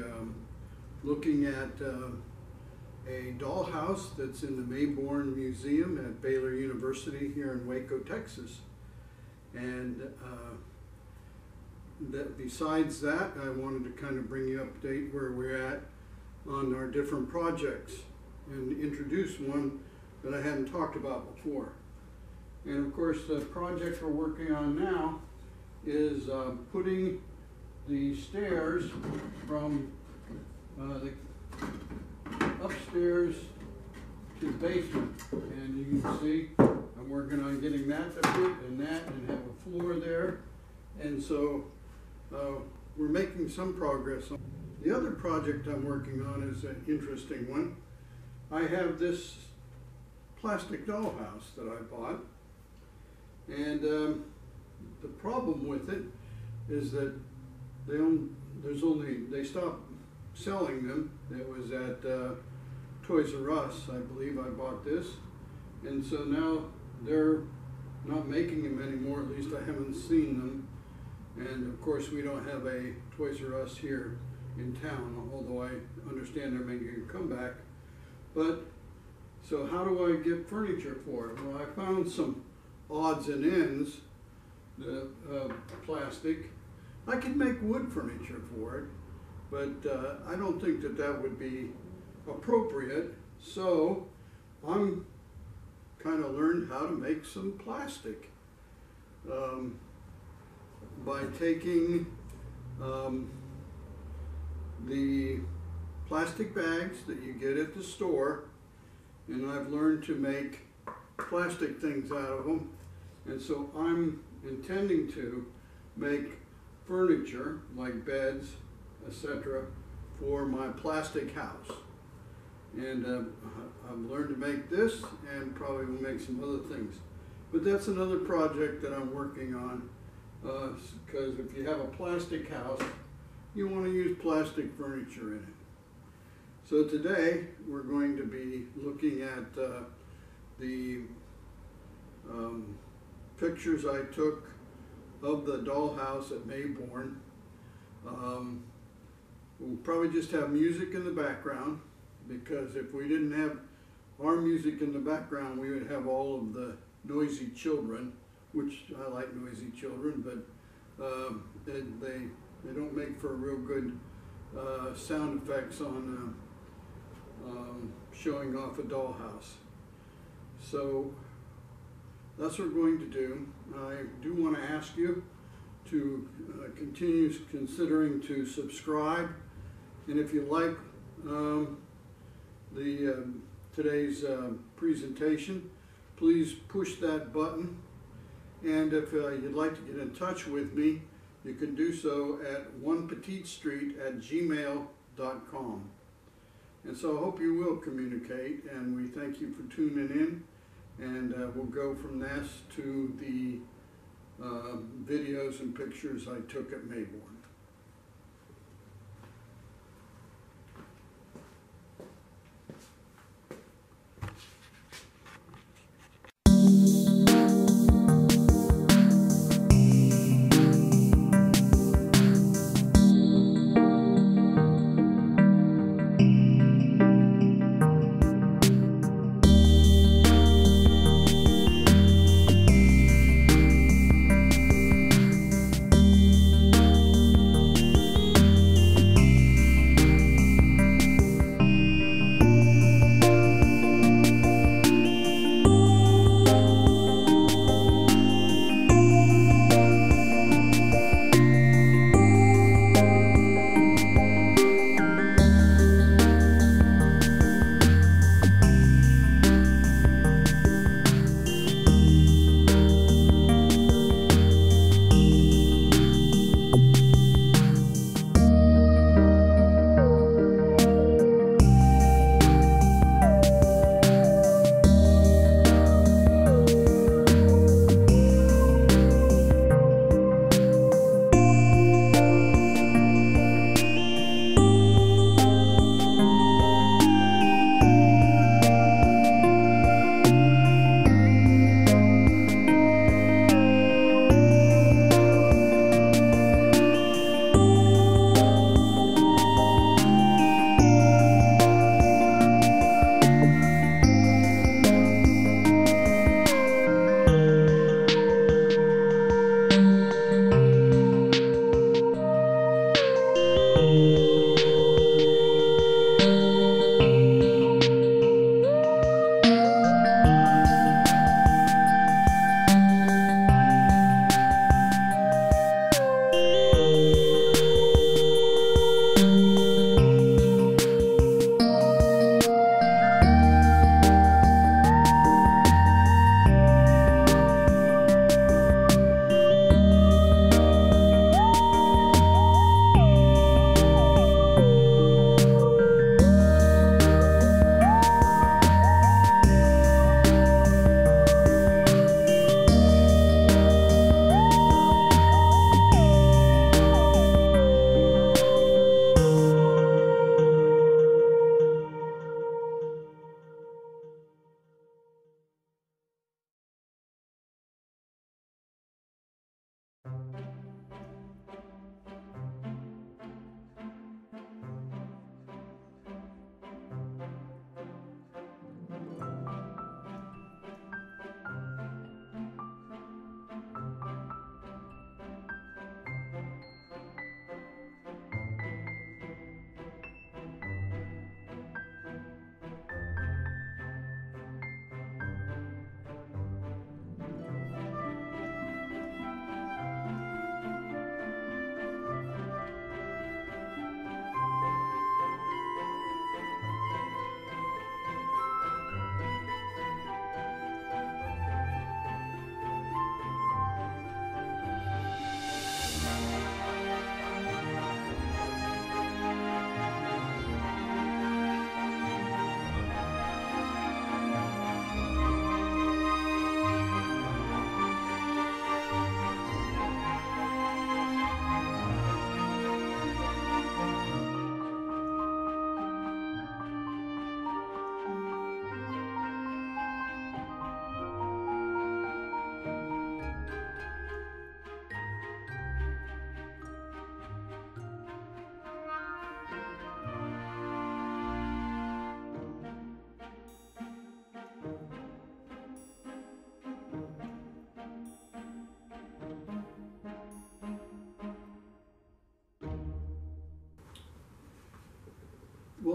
um, looking at uh, a dollhouse that's in the Mayborn Museum at Baylor University here in Waco, Texas. And uh, that besides that, I wanted to kind of bring you update where we're at on our different projects and introduce one that I hadn't talked about before. And of course, the project we're working on now is uh, putting the stairs from uh, the upstairs to the basement. And you can see I'm working on getting that and that and have a floor there. And so uh, we're making some progress. The other project I'm working on is an interesting one. I have this plastic dollhouse that I bought. And um, the problem with it is that they own, there's only, they stopped selling them. It was at uh, Toys R Us, I believe I bought this. And so now they're not making them anymore, at least I haven't seen them. And of course, we don't have a Toys R Us here in town, although I understand they're making a comeback. But, so how do I get furniture for it? Well, I found some odds and ends, the uh, plastic. I could make wood furniture for it, but uh, I don't think that that would be appropriate. So I'm kind of learned how to make some plastic um, by taking um, the plastic bags that you get at the store and I've learned to make plastic things out of them and so I'm intending to make furniture like beds etc for my plastic house. And uh, I've learned to make this and probably will make some other things. But that's another project that I'm working on because uh, if you have a plastic house you want to use plastic furniture in it. So today we're going to be looking at uh, the um, pictures I took of the dollhouse at Mayborn. Um, we'll probably just have music in the background because if we didn't have our music in the background, we would have all of the noisy children, which I like noisy children, but um, they, they, they, don't make for real good uh, sound effects on uh, um, showing off a dollhouse. So that's what we're going to do. I do want to ask you to uh, continue considering to subscribe. And if you like um, the uh, today's uh, presentation, please push that button. And if uh, you'd like to get in touch with me, you can do so at onepetitestreet at gmail.com. And so I hope you will communicate, and we thank you for tuning in and uh, we'll go from this to the uh, videos and pictures I took at Mayborn.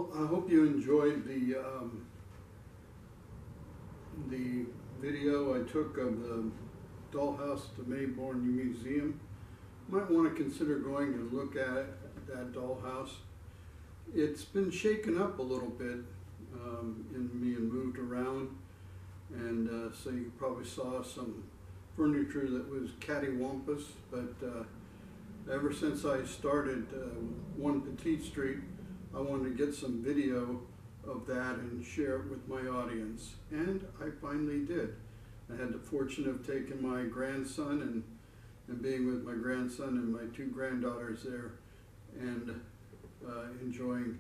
Well, I hope you enjoyed the, um, the video I took of the dollhouse to Mayborn Museum. Might wanna consider going to look at that dollhouse. It's been shaken up a little bit, um, in being moved around. And, uh, so you probably saw some furniture that was cattywampus, but, uh, ever since I started, uh, One Petite Street, I wanted to get some video of that and share it with my audience, and I finally did. I had the fortune of taking my grandson and, and being with my grandson and my two granddaughters there, and uh, enjoying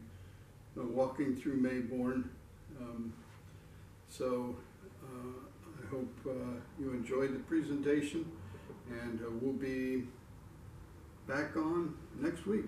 uh, walking through Mayborn. Um, so uh, I hope uh, you enjoyed the presentation, and uh, we'll be back on next week.